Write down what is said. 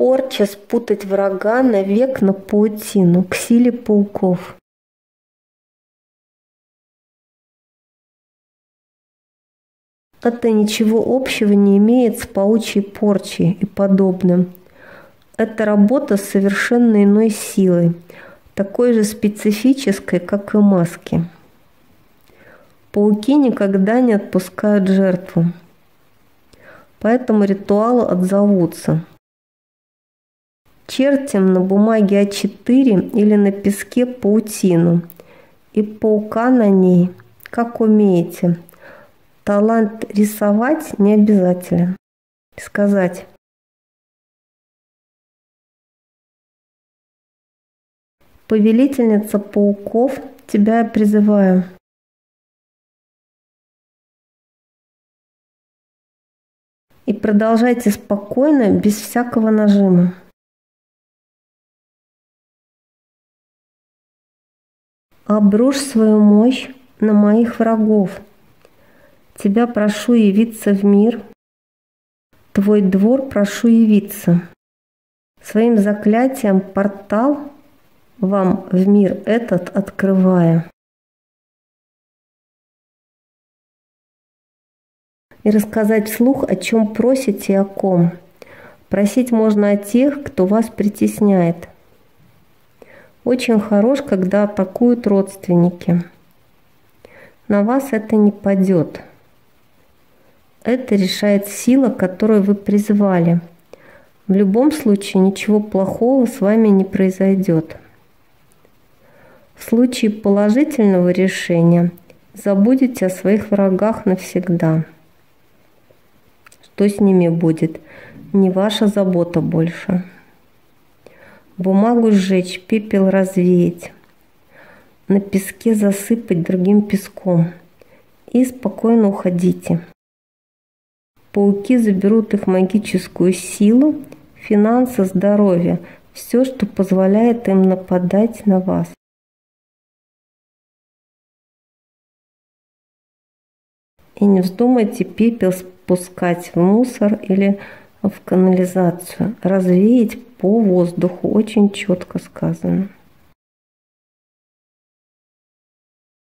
Порча спутать врага навек на паутину, к силе пауков. Это ничего общего не имеет с паучьей порчей и подобным. Это работа с совершенно иной силой, такой же специфической, как и маски. Пауки никогда не отпускают жертву. Поэтому ритуалы отзовутся. Чертим на бумаге А4 или на песке паутину и паука на ней, как умеете. Талант рисовать не обязателен. Сказать Повелительница пауков, тебя призываю. И продолжайте спокойно, без всякого нажима. Обрушь свою мощь на моих врагов. Тебя прошу явиться в мир, Твой двор прошу явиться. Своим заклятием портал вам в мир этот открывая. И рассказать вслух, о чем просите и о ком. Просить можно о тех, кто вас притесняет. Очень хорош, когда атакуют родственники. На вас это не падет. Это решает сила, которую вы призвали. В любом случае ничего плохого с вами не произойдет. В случае положительного решения забудете о своих врагах навсегда. Что с ними будет, не ваша забота больше. Бумагу сжечь, пепел развеять, на песке засыпать другим песком и спокойно уходите. Пауки заберут их магическую силу, финансы, здоровье, все, что позволяет им нападать на вас. И не вздумайте пепел спускать в мусор или в канализацию. Развеять по воздуху очень четко сказано.